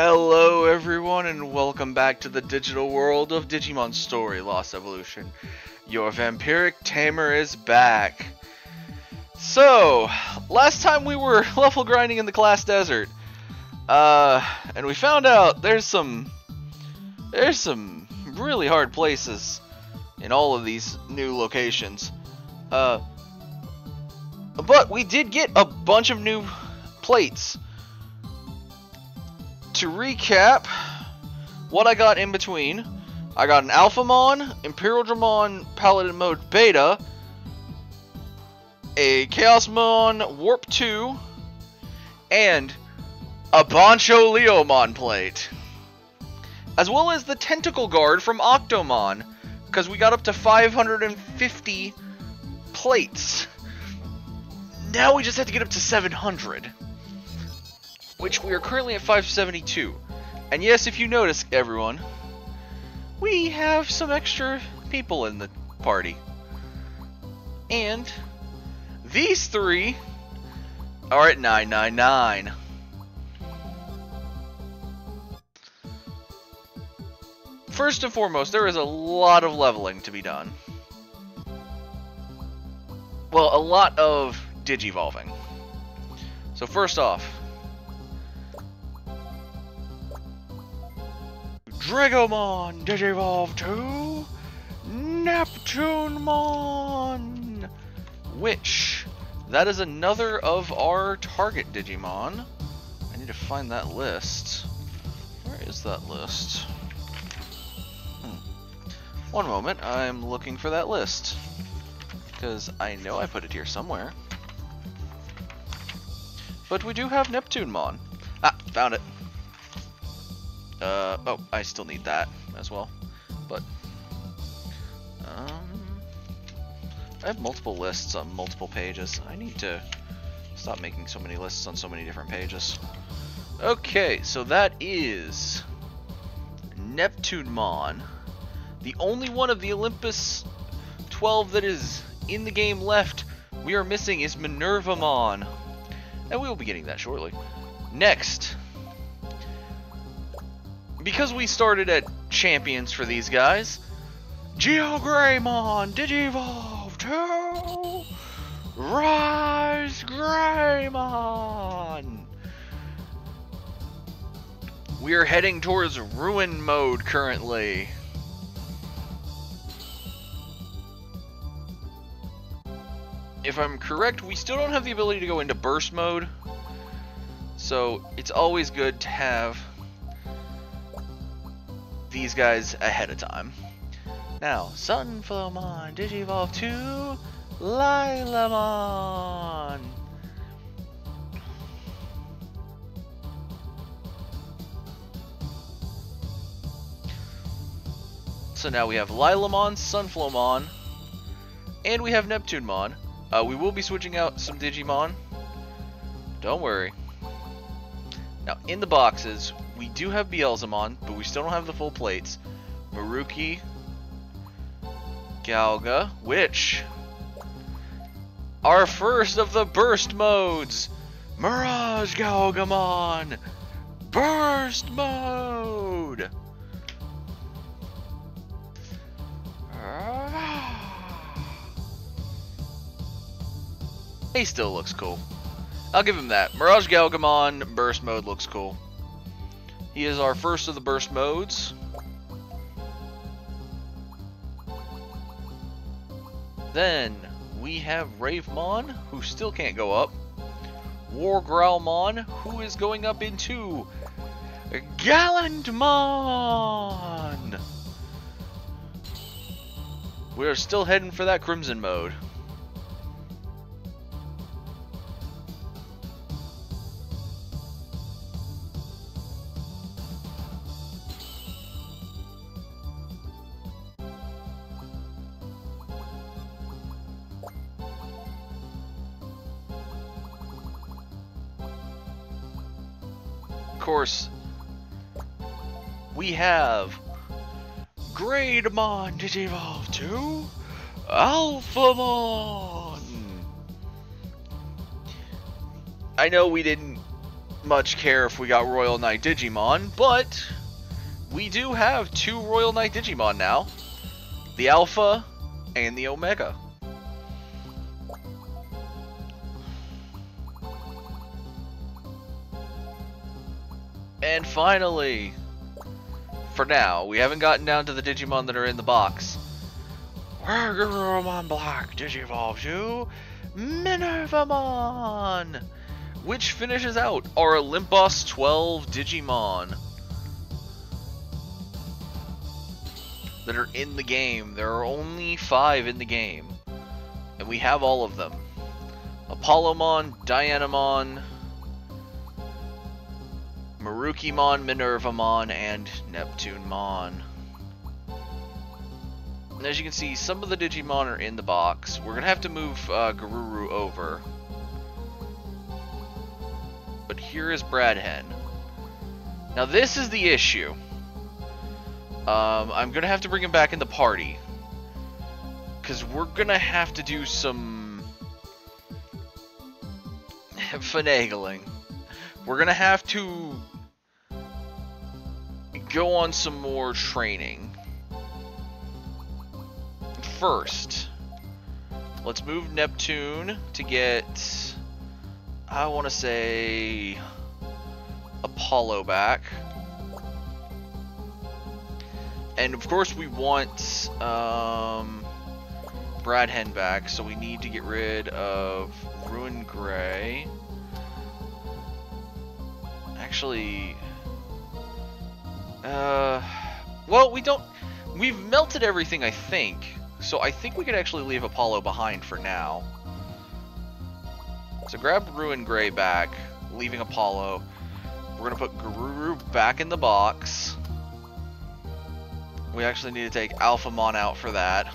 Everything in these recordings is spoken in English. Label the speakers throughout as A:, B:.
A: Hello everyone and welcome back to the digital world of Digimon Story Lost Evolution. Your vampiric tamer is back. So, last time we were level grinding in the class desert. Uh, and we found out there's some there's some really hard places in all of these new locations. Uh but we did get a bunch of new plates to recap what I got in between, I got an Alphamon, Imperial Dramon Paladin Mode Beta, a Chaosmon Warp 2, and a Bancho Leomon plate. As well as the Tentacle Guard from Octomon, because we got up to 550 plates. Now we just have to get up to 700 which we are currently at 572. And yes, if you notice, everyone, we have some extra people in the party. And these three are at 999. First and foremost, there is a lot of leveling to be done. Well, a lot of digivolving. So first off, Dragomon Digivolve to Neptunemon! Which, that is another of our target Digimon. I need to find that list. Where is that list? Hmm. One moment, I'm looking for that list. Because I know I put it here somewhere. But we do have Neptunemon. Ah, found it. Uh, oh, I still need that as well. But, um, I have multiple lists on multiple pages. I need to stop making so many lists on so many different pages. Okay, so that is Neptunemon. The only one of the Olympus 12 that is in the game left we are missing is Minervamon. And we will be getting that shortly. Next, because we started at champions for these guys, GeoGreymon Digivolve to Rise Greymon! We are heading towards Ruin mode currently. If I'm correct, we still don't have the ability to go into burst mode. So it's always good to have these guys ahead of time. Now, Sunflowmon Digivolve to Lilamon! So now we have Lilamon, Sunflowmon, and we have Neptunemon. Uh, we will be switching out some Digimon. Don't worry. Now, in the boxes, we do have Beelzemon, but we still don't have the full plates. Maruki, Galga, which our first of the burst modes. Mirage Gaogamon! Burst mode! Ah. He still looks cool. I'll give him that. Mirage Gaogamon burst mode looks cool. He is our first of the burst modes. Then we have Ravemon, who still can't go up. War Growlmon, who is going up into Gallantmon! We are still heading for that Crimson mode. Course, we have Greymon Digivolve to Alphamon! I know we didn't much care if we got Royal Knight Digimon, but we do have two Royal Knight Digimon now. The Alpha and the Omega. And finally, for now, we haven't gotten down to the Digimon that are in the box. Garurumon Black Digivolves you, Minervamon! Which finishes out our Olympus 12 Digimon. That are in the game. There are only five in the game. And we have all of them. Apollomon, Dianamon, Merukimon, Minervamon, and Neptunemon. And as you can see, some of the Digimon are in the box. We're going to have to move uh, Garuru over. But here is Bradhen. Now this is the issue. Um, I'm going to have to bring him back in the party. Because we're going to have to do some... finagling. We're going to have to go on some more training. First, let's move Neptune to get, I want to say, Apollo back. And of course we want um, Bradhen back, so we need to get rid of Ruin Gray. Actually, uh, well, we don't. We've melted everything, I think. So I think we could actually leave Apollo behind for now. So grab Ruin Gray back, leaving Apollo. We're gonna put Garuru back in the box. We actually need to take Alphamon out for that.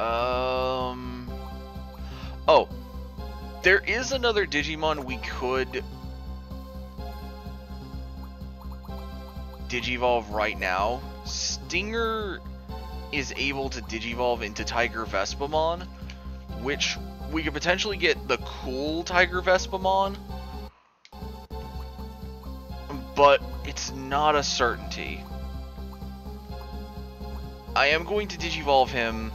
A: Um. Oh, there is another Digimon we could Digivolve right now. Stinger is able to Digivolve into Tiger Vespamon, which we could potentially get the cool Tiger Vespamon, but it's not a certainty. I am going to Digivolve him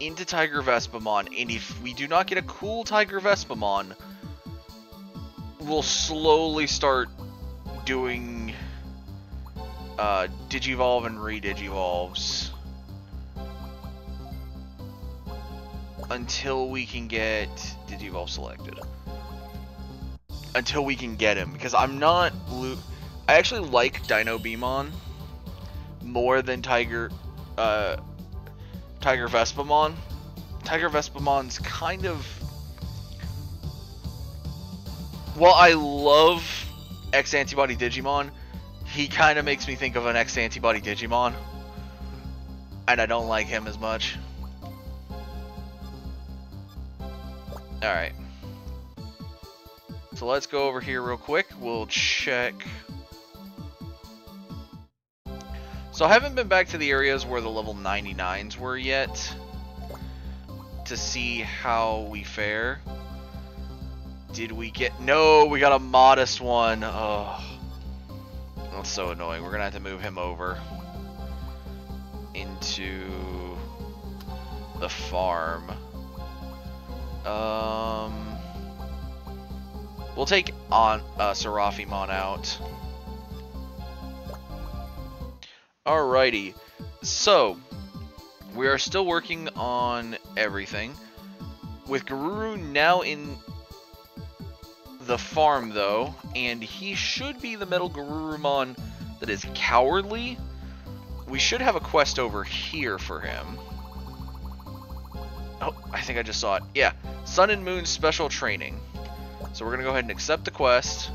A: into Tiger Vespamon, and if we do not get a cool Tiger Vespamon, we'll slowly start doing uh, Digivolve and Redigivolves until we can get Digivolve selected. Until we can get him, because I'm not... I actually like Dino Beamon more than Tiger... Uh, Tiger Vespamon. Tiger Vespamon's kind of... Well, I love X-Antibody Digimon, he kind of makes me think of an X-Antibody Digimon. And I don't like him as much. Alright. So let's go over here real quick. We'll check... So I haven't been back to the areas where the level 99s were yet. To see how we fare. Did we get... No, we got a modest one. Oh. That's so annoying. We're going to have to move him over. Into... The farm. Um... We'll take on uh, Seraphimon out. Alrighty. So, we are still working on everything. With Garuru now in the farm, though, and he should be the Metal Garurumon that is cowardly. We should have a quest over here for him. Oh, I think I just saw it. Yeah, Sun and Moon Special Training. So we're going to go ahead and accept the quest.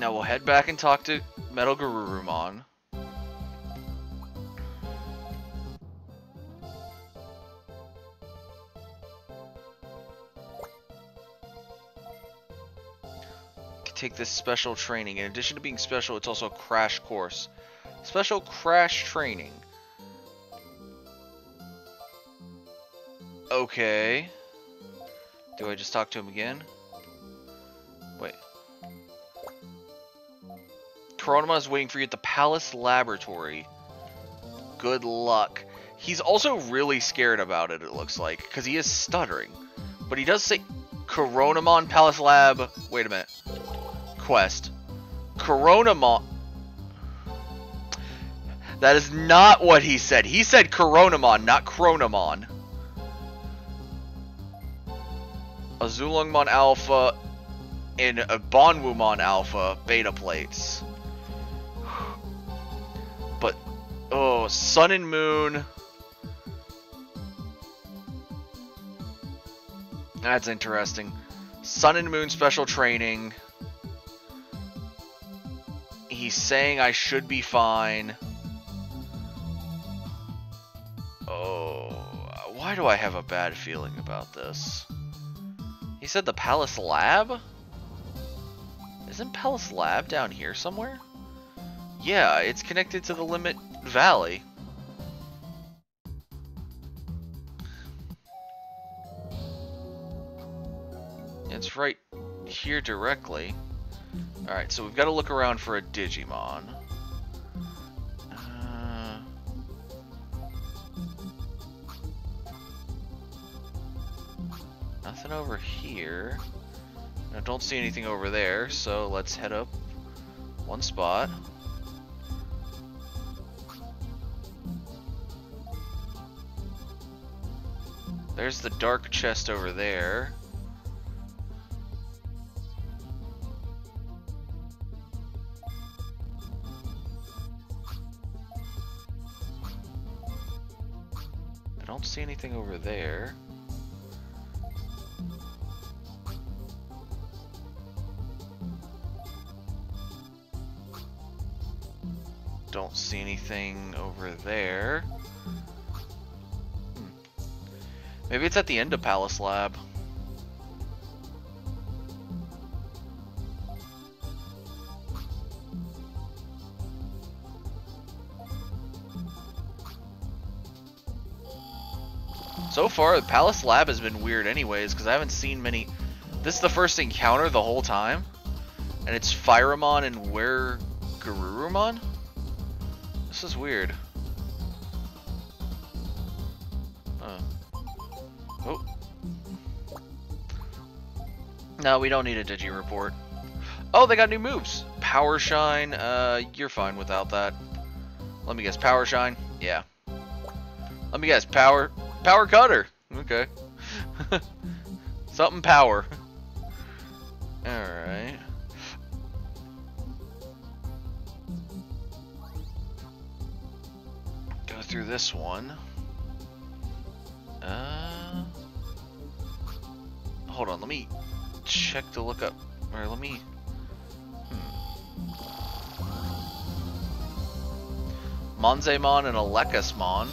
A: Now we'll head back and talk to Metal Garurumon. Take this special training. In addition to being special, it's also a crash course. Special crash training. Okay. Do I just talk to him again? Koronoma is waiting for you at the Palace Laboratory. Good luck. He's also really scared about it, it looks like, because he is stuttering. But he does say Coronamon Palace Lab. Wait a minute. Quest. Coronamon. That is not what he said. He said Coronamon, not Chronomon. Azulongmon Alpha and Ebonwumon Alpha beta plates. Oh, Sun and Moon. That's interesting. Sun and Moon special training. He's saying I should be fine. Oh, why do I have a bad feeling about this? He said the Palace Lab? Isn't Palace Lab down here somewhere? Yeah, it's connected to the Limit Valley. It's right here directly. Alright, so we've got to look around for a Digimon. Uh, nothing over here. I don't see anything over there, so let's head up one spot. There's the dark chest over there. I don't see anything over there. Don't see anything over there. Maybe it's at the end of Palace Lab. So far, the Palace Lab has been weird anyways, because I haven't seen many... This is the first encounter the whole time. And it's Firamon and where Garurumon? This is weird. No, we don't need a Digi report. Oh, they got new moves. Power Shine, uh, you're fine without that. Let me guess, Power Shine? Yeah. Let me guess, Power, Power Cutter. Okay. Something power. Alright. Go through this one. Uh, hold on, let me check to look up, or let me, hmm. Monzaemon and Alekasmon.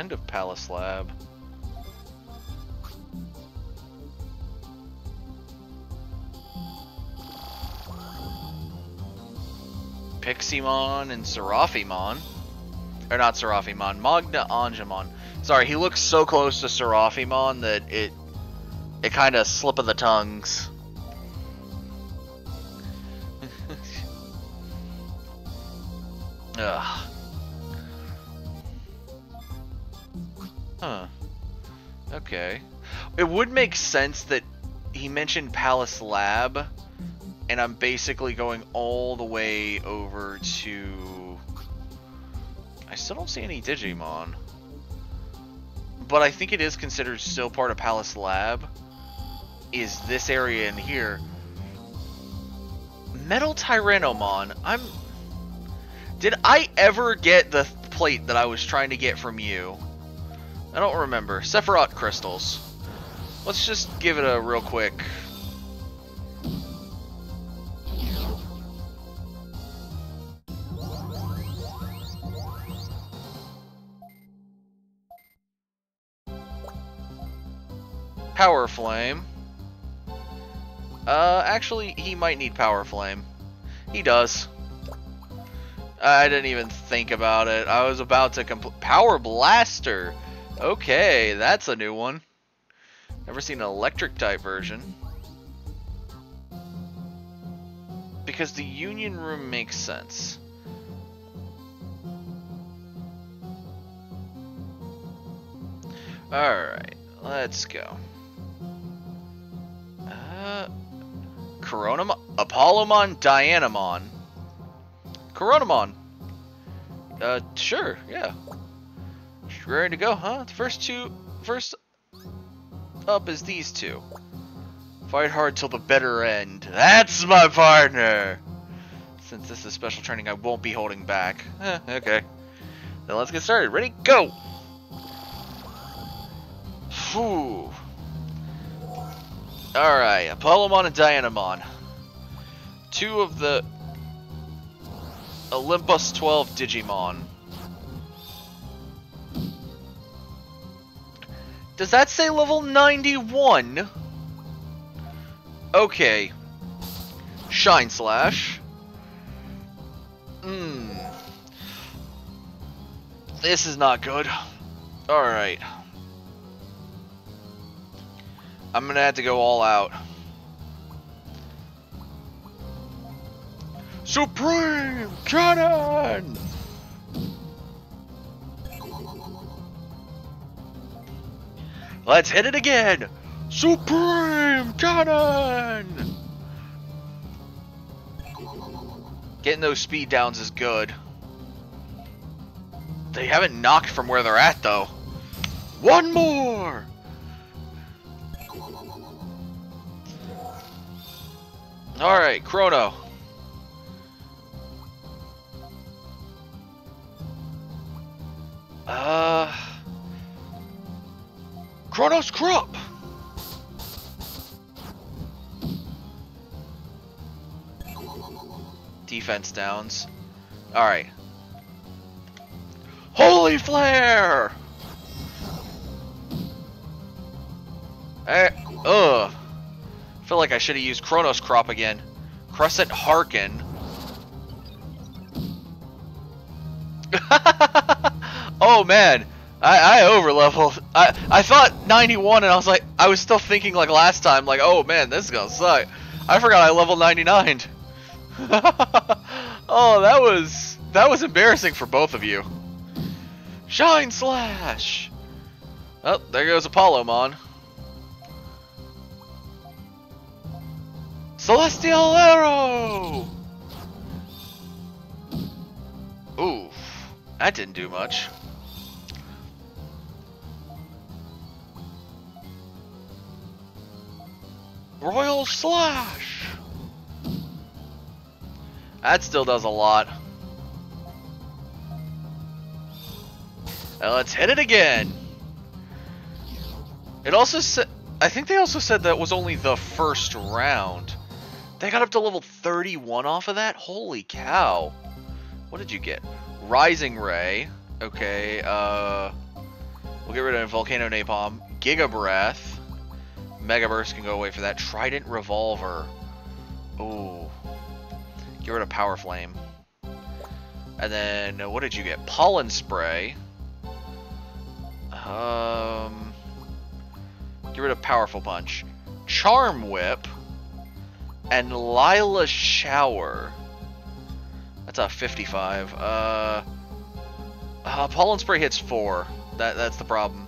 A: End of Palace Lab. Piximon and Seraphimon. Or not Seraphimon, Magna Angemon. Sorry, he looks so close to Seraphimon that it it kind of slip of the tongues. Would make sense that he mentioned Palace Lab, and I'm basically going all the way over to... I still don't see any Digimon. But I think it is considered still part of Palace Lab. Is this area in here. Metal Tyrannomon. I'm... Did I ever get the plate that I was trying to get from you? I don't remember. Sephiroth crystals. Let's just give it a real quick. Power Flame. Uh, actually, he might need Power Flame. He does. I didn't even think about it. I was about to complete Power Blaster. Okay, that's a new one. Never seen an electric type version. Because the Union Room makes sense. Alright, let's go. Uh, Coronamon, Apollomon, Dianamon. Coronamon. Uh, sure, yeah. Ready to go, huh? The first two, first up as these two. Fight hard till the bitter end. That's my partner! Since this is special training, I won't be holding back. Eh, okay. Then let's get started. Ready, go! Whew. Alright, Apollomon and Dianamon. Two of the Olympus 12 Digimon. Does that say level 91? Okay. Shine Slash. Hmm. This is not good. Alright. I'm gonna have to go all out. Supreme Cannon! Let's hit it again! Supreme Cannon! Getting those speed downs is good. They haven't knocked from where they're at, though. One more! Alright, Chrono. Uh... Chronos Crop! Defense downs. Alright. Holy Flare! Eh, ugh. feel like I should have used Chronos Crop again. Crescent Harken. oh man, I, I over leveled. I, I thought 91 and I was like, I was still thinking like last time, like, oh man, this is gonna suck. I forgot I leveled 99. oh, that was, that was embarrassing for both of you. Shine Slash! Oh, there goes Apollomon. Celestial Arrow! Oof, that didn't do much. Royal Slash! That still does a lot. Now let's hit it again. It also said, I think they also said that was only the first round. They got up to level 31 off of that? Holy cow. What did you get? Rising Ray. Okay, uh... We'll get rid of Volcano Napalm. Giga Breath. Mega Burst can go away for that. Trident Revolver. Ooh. Get rid of Power Flame. And then, uh, what did you get? Pollen Spray. Um, get rid of Powerful Punch. Charm Whip. And Lila Shower. That's a 55. Uh, uh, Pollen Spray hits 4. That That's the problem.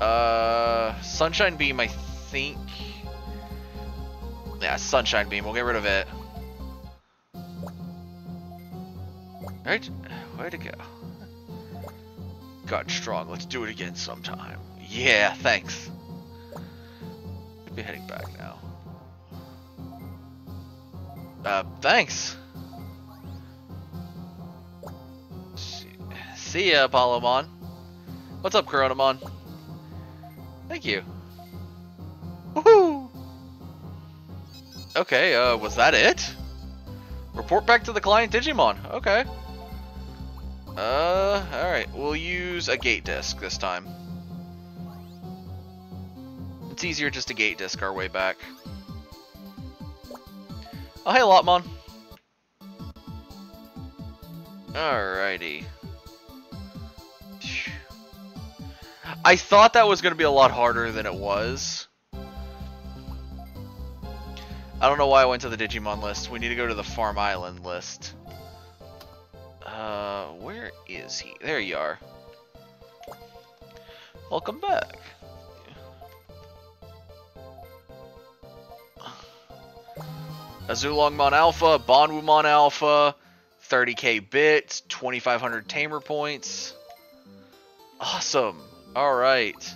A: Uh, Sunshine Beam, I think. Yeah, Sunshine Beam. We'll get rid of it. Alright, way to go. Got strong. Let's do it again sometime. Yeah, thanks. Be heading back now. Uh, thanks. See, see ya, Apollomon. What's up, Coronamon? Thank you. Woohoo! Okay, uh, was that it? Report back to the client Digimon. Okay. Uh, alright. We'll use a gate disk this time. It's easier just to gate disk our way back. Oh, hey, Lotmon. Alrighty. I thought that was going to be a lot harder than it was. I don't know why I went to the Digimon list. We need to go to the Farm Island list. Uh, where is he? There you are. Welcome back. Azulongmon Alpha, Bonwumon Alpha, 30k bits, 2500 tamer points. Awesome. Alright.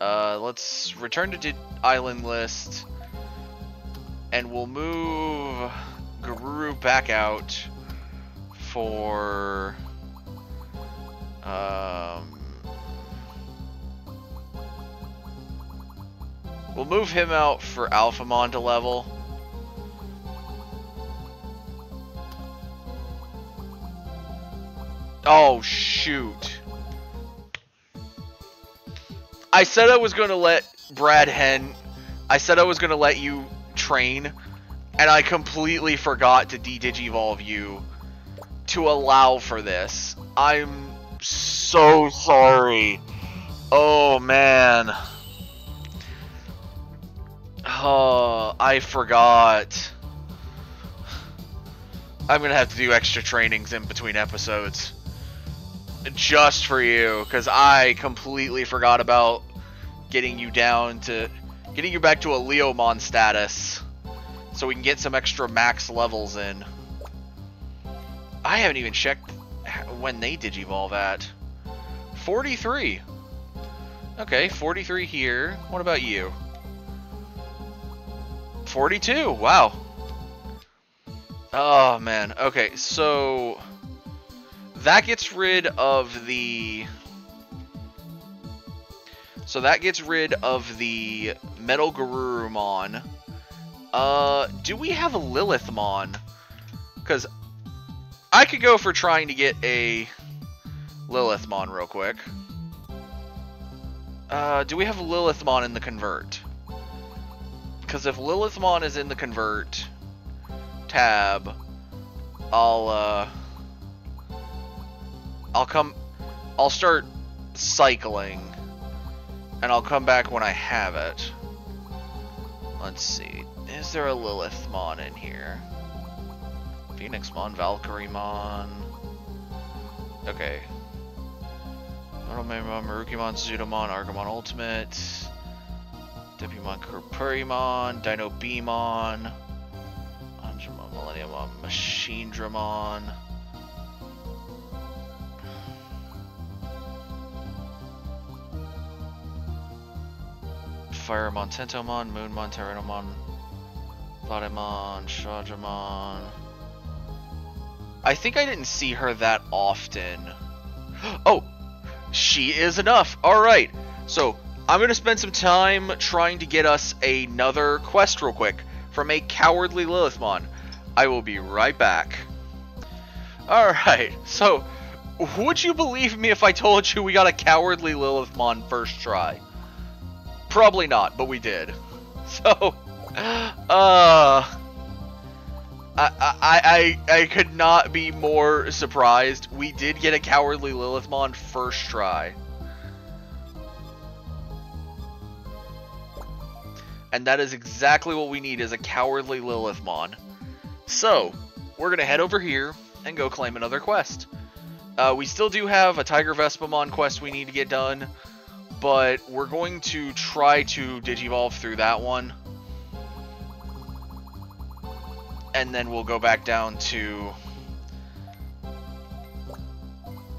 A: Uh, let's return to island list. And we'll move Garuru back out for... Um, we'll move him out for Alphamon to level. Oh, shoot. I said I was going to let Brad Hen, I said I was going to let you train, and I completely forgot to de-digivolve you to allow for this. I'm so sorry. Oh, man. Oh, I forgot. I'm going to have to do extra trainings in between episodes just for you because I completely forgot about getting you down to getting you back to a Leomon status so we can get some extra max levels in. I haven't even checked when they digivolve at. 43. Okay, 43 here. What about you? 42. Wow. Oh man. Okay, so that gets rid of the... So that gets rid of the Metal Garurumon. Uh, do we have a Lilithmon? Because I could go for trying to get a Lilithmon real quick. Uh, do we have Lilithmon in the convert? Because if Lilithmon is in the convert tab, I'll, uh... I'll come, I'll start cycling, and I'll come back when I have it. Let's see, is there a Lilithmon in here? Phoenixmon, Valkyrimon. Okay. Automamon, Merukimon, Zudomon, Argomon Ultimate, Depumon, Kurpurimon, Dino Beamon, Angemon, Millenniumon, Machine Firemon, Tentomon, Moonmon, Terranomon, Vademon, Shadramon. I think I didn't see her that often. Oh, she is enough. All right. So I'm going to spend some time trying to get us another quest real quick from a cowardly Lilithmon. I will be right back. All right. So would you believe me if I told you we got a cowardly Lilithmon first try? Probably not, but we did. So, uh, I, I, I, I could not be more surprised. We did get a Cowardly Lilithmon first try. And that is exactly what we need is a Cowardly Lilithmon. So, we're going to head over here and go claim another quest. Uh, we still do have a Tiger Vespamon quest we need to get done but we're going to try to Digivolve through that one. And then we'll go back down to...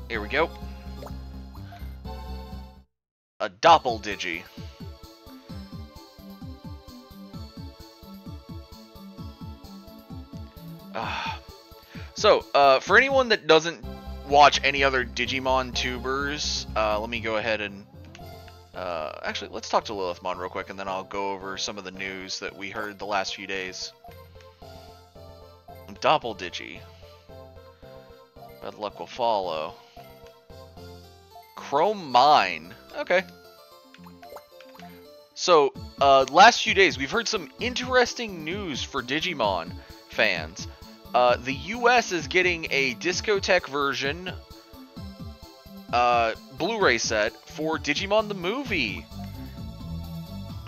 A: Here we go. A Doppeldigi. Uh, so, uh, for anyone that doesn't watch any other Digimon tubers, uh, let me go ahead and uh, actually let's talk to Lilithmon real quick, and then I'll go over some of the news that we heard the last few days. Doppel Digi. Bad luck will follow. Chrome Mine. Okay. So, uh, last few days, we've heard some interesting news for Digimon fans. Uh, the US is getting a Discotek version uh, Blu-ray set for Digimon the movie.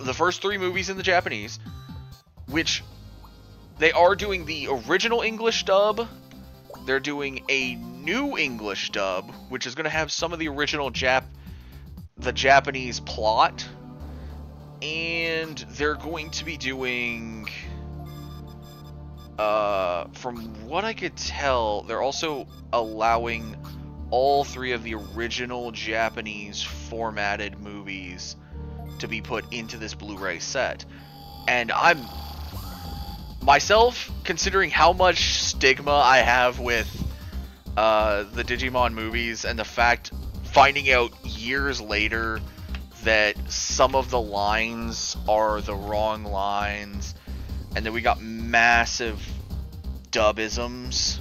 A: The first three movies in the Japanese, which they are doing the original English dub. They're doing a new English dub, which is going to have some of the original Jap, the Japanese plot, and they're going to be doing. Uh, from what I could tell, they're also allowing all three of the original Japanese formatted movies to be put into this Blu-ray set. And I'm myself considering how much stigma I have with uh, the Digimon movies and the fact finding out years later that some of the lines are the wrong lines and that we got massive dubisms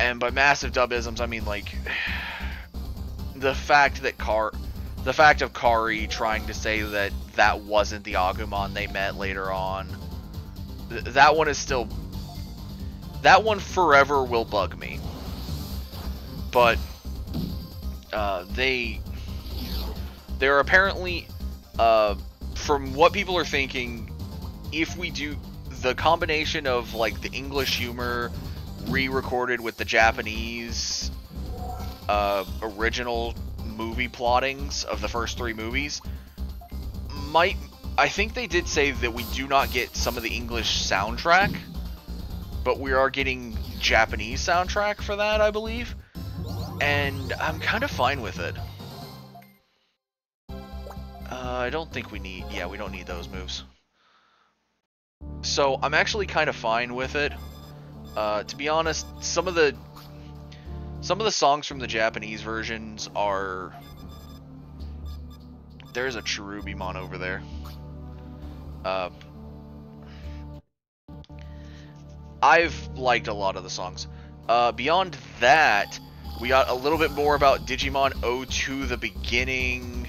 A: and by massive dubisms I mean like the fact that Car the fact of Kari trying to say that that wasn't the Agumon they met later on th that one is still that one forever will bug me. But uh, they they're apparently uh, from what people are thinking if we do the combination of like the English humor re-recorded with the Japanese uh, original movie plottings of the first three movies might I think they did say that we do not get some of the English soundtrack but we are getting Japanese soundtrack for that I believe and I'm kind of fine with it. Uh, I don't think we need yeah we don't need those moves. So I'm actually kind of fine with it uh, to be honest some of the some of the songs from the Japanese versions are... There's a Cherubimon over there. Uh, I've liked a lot of the songs. Uh, beyond that, we got a little bit more about Digimon 02 the beginning.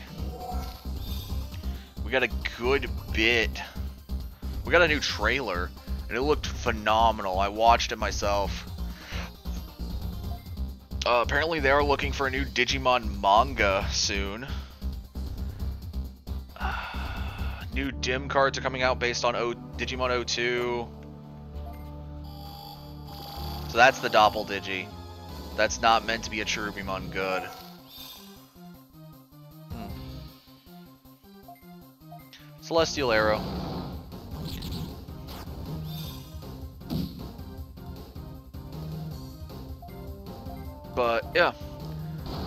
A: We got a good bit. We got a new trailer, it looked phenomenal. I watched it myself. Uh, apparently they are looking for a new Digimon manga soon. new dim cards are coming out based on o Digimon 02. So that's the Doppel Digi. That's not meant to be a Cherubimon good. Hmm. Celestial Arrow. But yeah,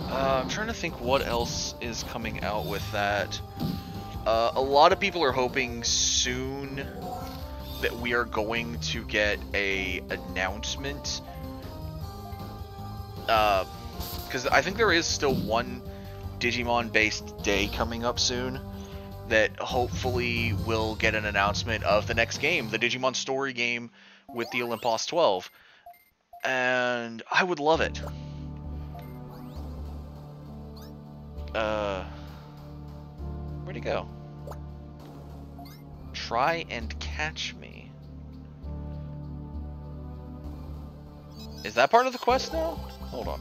A: uh, I'm trying to think what else is coming out with that. Uh, a lot of people are hoping soon that we are going to get a announcement. Because uh, I think there is still one Digimon-based day coming up soon that hopefully will get an announcement of the next game, the Digimon story game with the Olympus 12. And I would love it. Uh, where'd he go? Try and catch me. Is that part of the quest now? Hold on.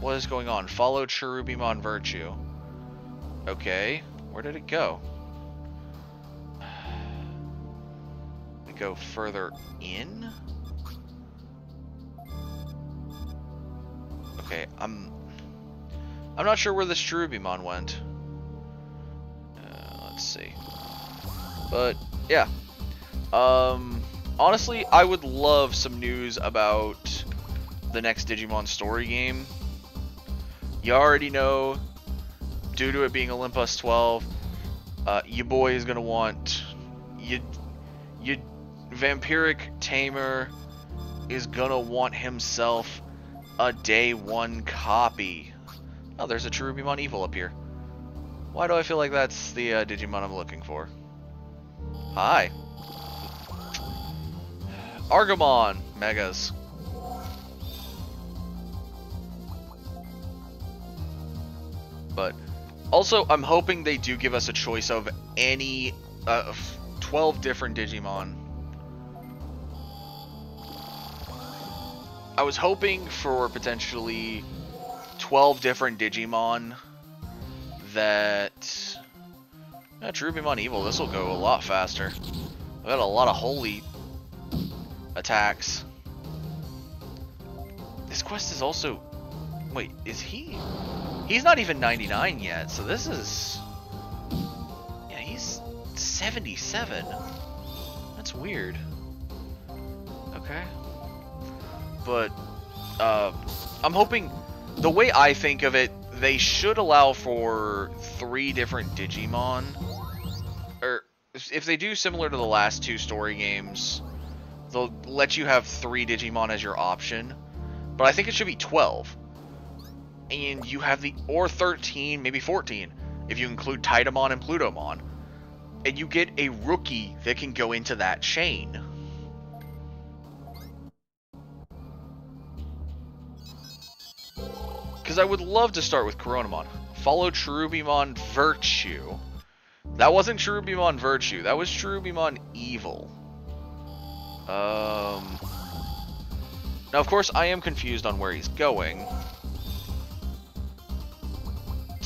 A: What is going on? Follow Cherubimon Virtue. Okay, where did it go? We go further in? Okay, I'm I'm not sure where this Cherubimon went. Uh, let's see. But, yeah. Um, honestly, I would love some news about the next Digimon story game. You already know, due to it being Olympus 12, uh, your boy is going to want You, your Vampiric Tamer is gonna want himself a day one copy. Oh, there's a Cherubimon Evil up here. Why do I feel like that's the uh, Digimon I'm looking for? Hi. Argomon Megas. But also, I'm hoping they do give us a choice of any uh, 12 different Digimon. I was hoping for potentially 12 different Digimon that... Yeah, Cherubimon Evil, this will go a lot faster. I've got a lot of holy attacks. This quest is also... Wait, is he... He's not even 99 yet, so this is... Yeah, he's 77. That's weird. Okay. But, uh, I'm hoping... The way I think of it, they should allow for three different Digimon. Or, if they do similar to the last two story games, they'll let you have three Digimon as your option. But I think it should be 12 and you have the or 13, maybe 14, if you include Titamon and Plutomon, and you get a rookie that can go into that chain. Because I would love to start with Coronamon. Follow Cherubimon Virtue. That wasn't Cherubimon Virtue, that was Cherubimon Evil. Um... Now, of course, I am confused on where he's going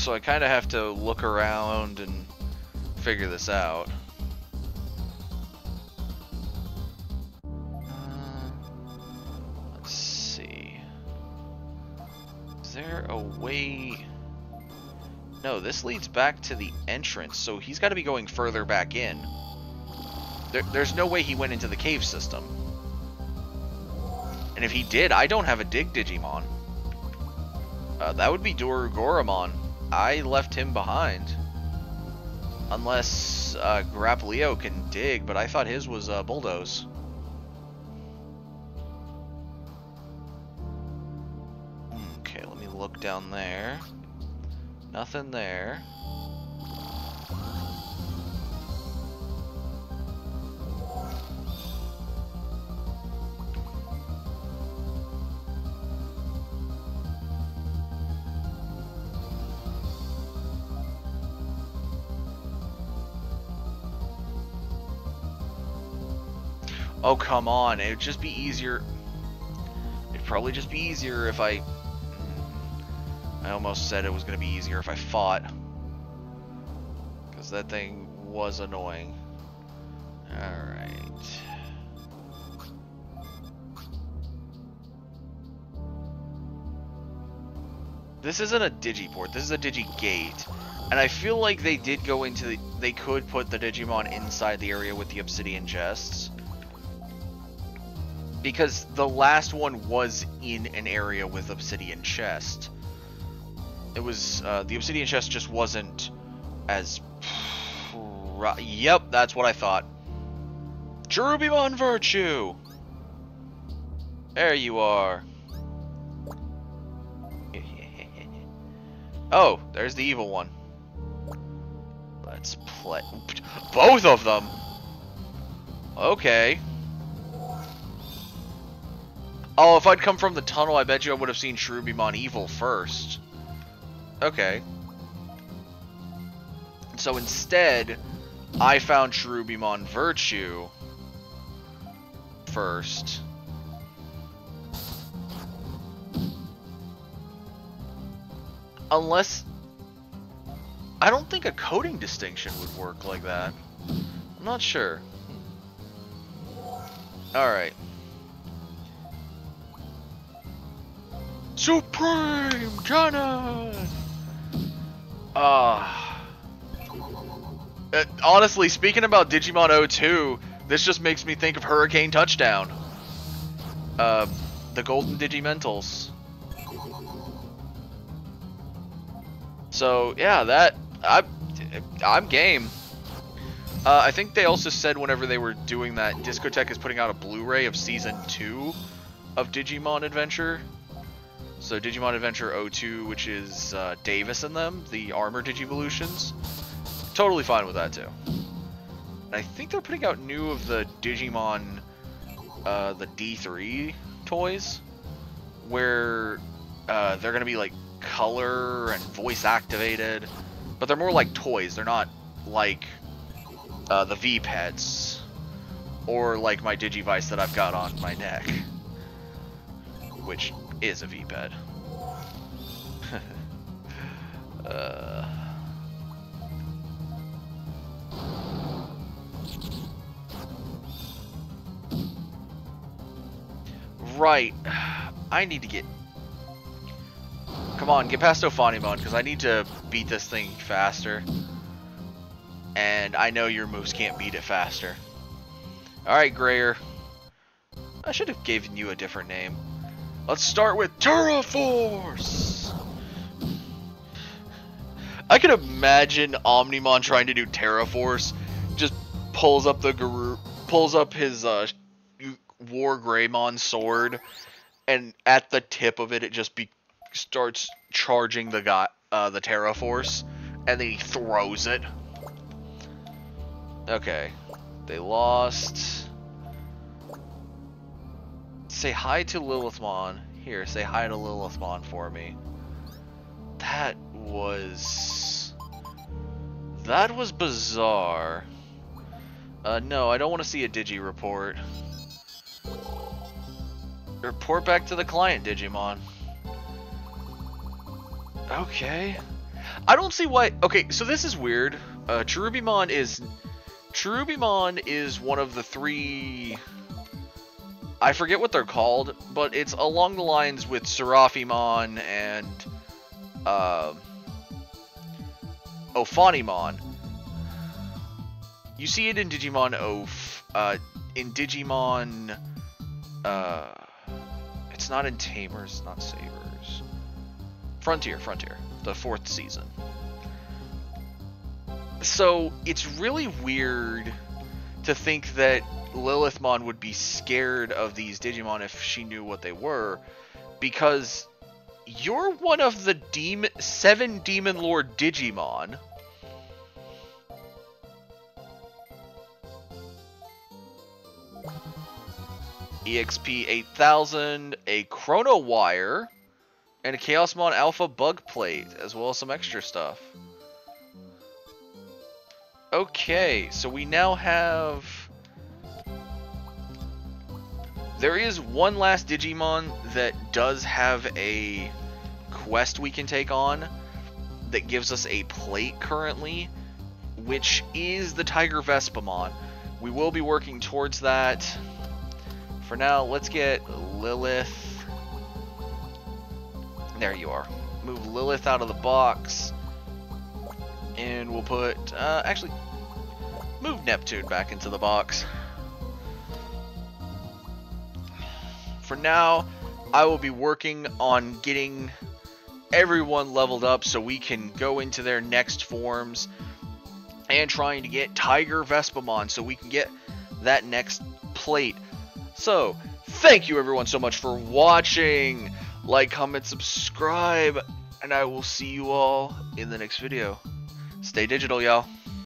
A: so I kind of have to look around and figure this out. Is there a way... No, this leads back to the entrance, so he's got to be going further back in. There, there's no way he went into the cave system. And if he did, I don't have a dig Digimon. Uh, that would be Dorugoramon. I left him behind. Unless uh, Grappaleo can dig, but I thought his was uh, Bulldoze. Look down there. Nothing there. Oh, come on. It would just be easier. It'd probably just be easier if I... I almost said it was going to be easier if I fought. Because that thing was annoying. Alright. This isn't a Digiport, this is a Digigate. And I feel like they did go into the... They could put the Digimon inside the area with the Obsidian Chests because the last one was in an area with obsidian chest. It was uh, the obsidian chest just wasn't as. Yep, that's what I thought. Cherubimon Virtue. There you are. oh, there's the evil one. Let's play both of them. Okay. Oh, if I'd come from the tunnel, I bet you I would have seen Cherubimon Evil first. Okay. So instead, I found Cherubimon Virtue first. Unless... I don't think a coding distinction would work like that. I'm not sure. Hmm. Alright. Supreme Cannon! Ah. Uh, honestly, speaking about Digimon 02, this just makes me think of Hurricane Touchdown. Uh, the Golden Digimentals. So, yeah, that... I, I'm game. Uh, I think they also said whenever they were doing that, Discotek is putting out a Blu-ray of Season 2 of Digimon Adventure. So Digimon Adventure 02, which is uh, Davis and them, the armor Digivolutions. Totally fine with that too. And I think they're putting out new of the Digimon, uh, the D3 toys, where uh, they're gonna be like color and voice activated, but they're more like toys. They're not like uh, the V pets or like my Digivice that I've got on my neck, which is a V-pad. uh... Right. I need to get... Come on, get past Ophanimon, because I need to beat this thing faster. And I know your moves can't beat it faster. Alright, Grayer. I should have given you a different name. Let's start with Terraforce! I can imagine Omnimon trying to do Terraforce. Just pulls up the guru, pulls up his uh, War Greymon sword, and at the tip of it, it just be starts charging the guy, uh, the Terraforce, and then he throws it. Okay, they lost. Say hi to Lilithmon. Here, say hi to Lilithmon for me. That was... That was bizarre. Uh, no, I don't want to see a Digi report. Report back to the client, Digimon. Okay. I don't see why... Okay, so this is weird. Uh, Cherubimon is... Cherubimon is one of the three... I forget what they're called, but it's along the lines with Seraphimon and... Uh, Ophanimon. You see it in Digimon Oph... Uh, in Digimon... Uh, it's not in Tamers, not Savers. Frontier, Frontier, the fourth season. So it's really weird to think that Lilithmon would be scared of these Digimon if she knew what they were, because you're one of the demon seven Demon Lord Digimon. EXP 8000, a Chrono Wire, and a Chaosmon Alpha Bug Plate, as well as some extra stuff. Okay, so we now have... There is one last Digimon that does have a quest we can take on that gives us a plate currently, which is the Tiger Vespamon. We will be working towards that for now, let's get Lilith. There you are. Move Lilith out of the box. And we'll put, uh, actually, move Neptune back into the box. For now, I will be working on getting everyone leveled up so we can go into their next forms and trying to get Tiger Vespamon so we can get that next plate. So, thank you everyone so much for watching. Like, comment, subscribe, and I will see you all in the next video. Stay digital, y'all.